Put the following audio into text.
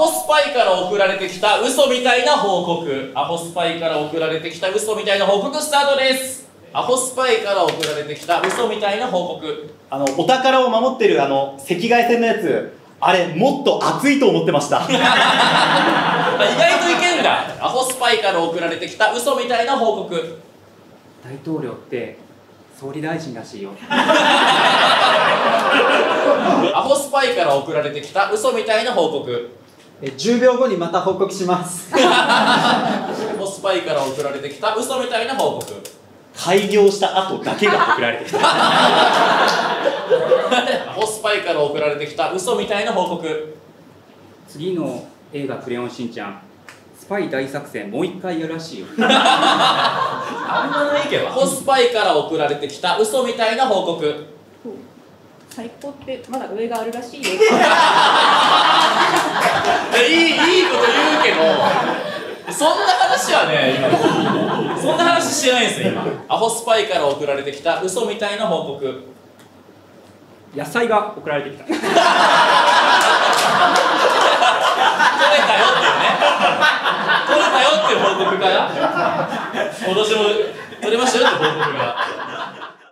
ホスパイから送られてきた嘘みたいな報告。アホスパイから送られてきた嘘みたいな報告スタートです。アホスパイから送られてきた嘘みたいな報告。あのお宝を守ってるあの赤外線のやつ。あれもっと熱いと思ってました。意外といけんだ。アホスパイから送られてきた嘘みたいな報告。大統領って総理大臣らしいよ。アホスパイから送られてきた嘘みたいな報告。え10秒後にまた報告します。アホスパイから送られてきた嘘みたいな報告。開業した後だけが送られてきた。アホスパイから送られてきた嘘みたいな報告。次の映画「クレヨンしんちゃん」スパイ大作戦もう一回やるらしいよ。あんまないけど。アホスパイから送られてきた嘘みたいな報告。最高ってまだ上があるらしいよ。いいいいこと言うけどそんな話はね今。そんな話してないんですよ今。アホスパイから送られてきた嘘みたいな報告。野菜が送られてきた。取れたよっていうね。取れたよっていう報告が。今年も取れましたよって報告が